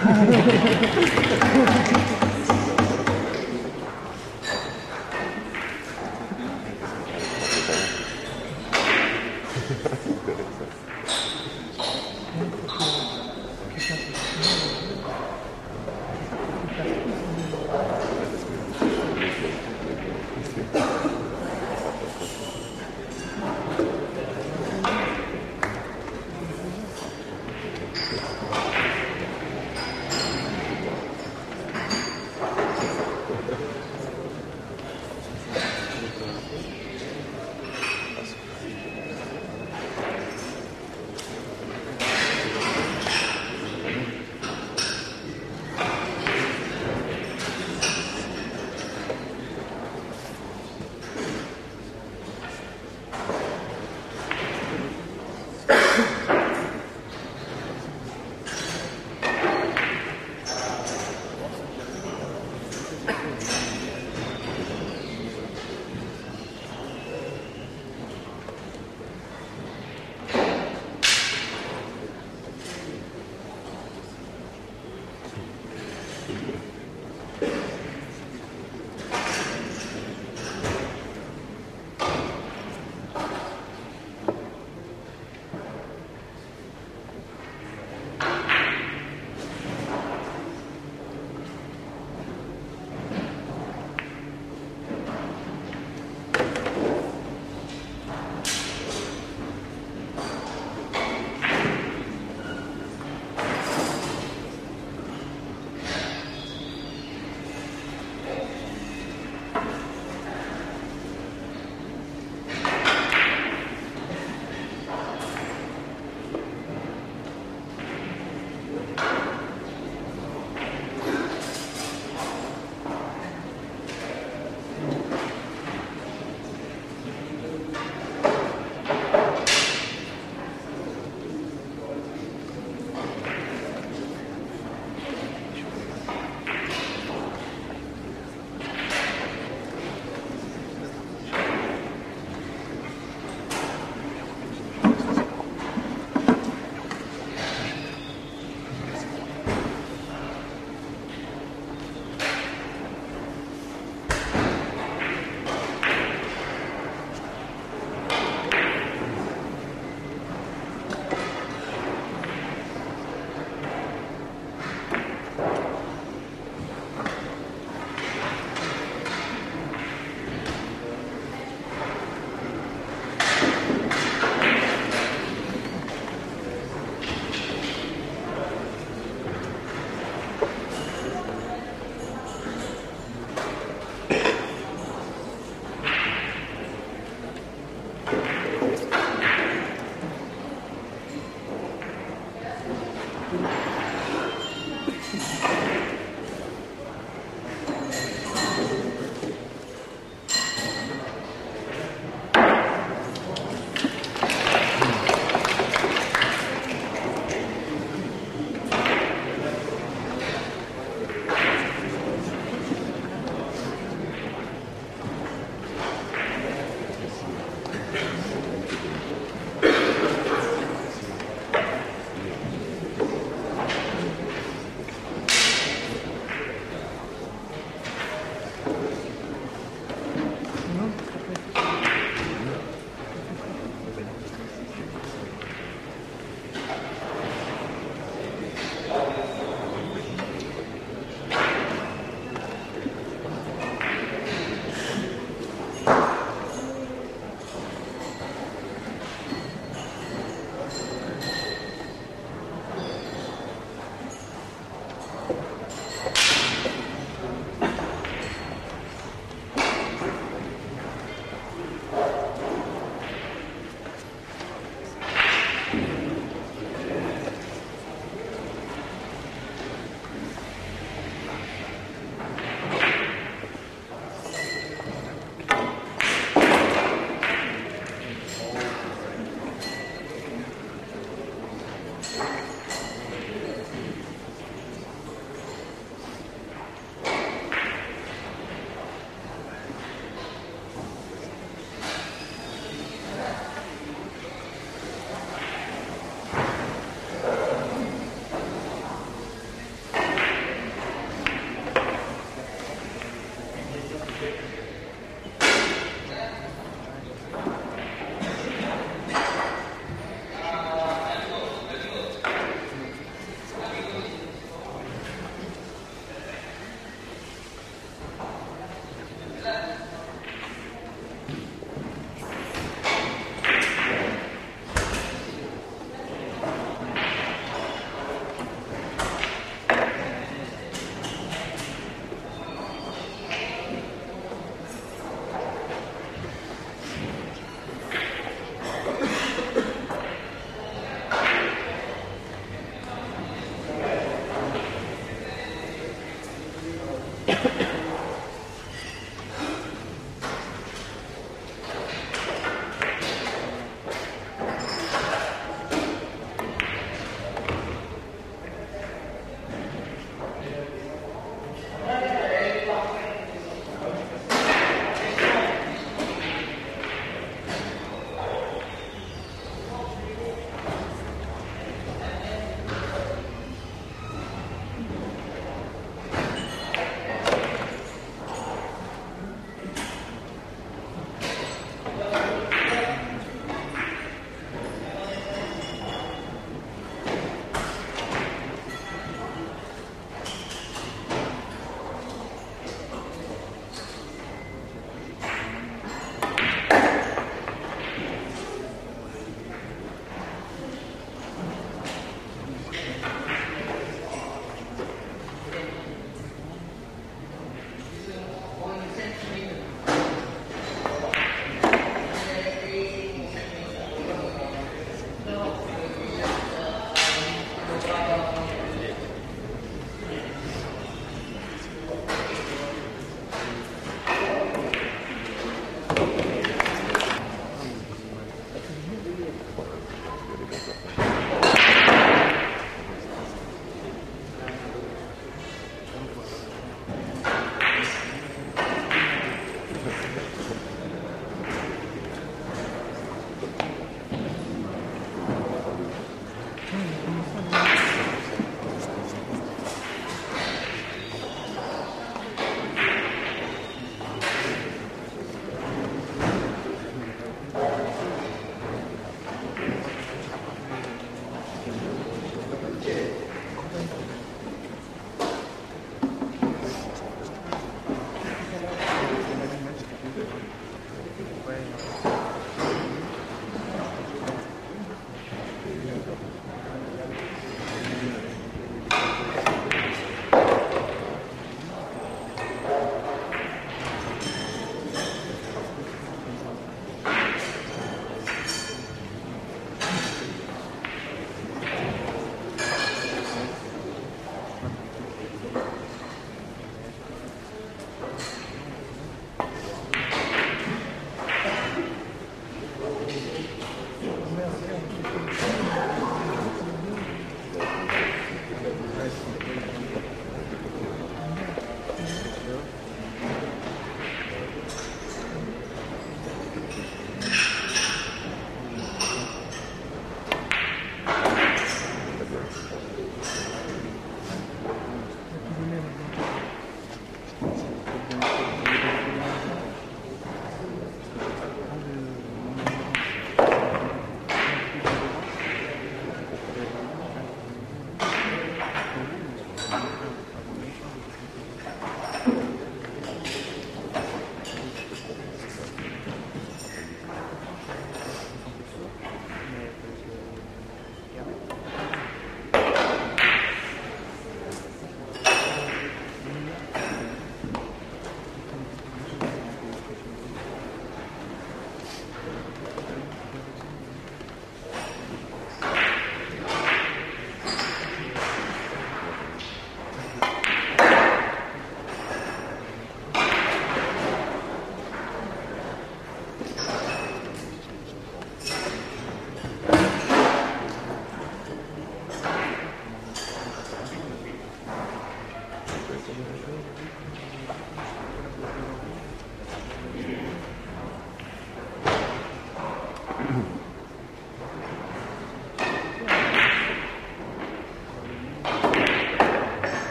Thank you.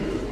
you.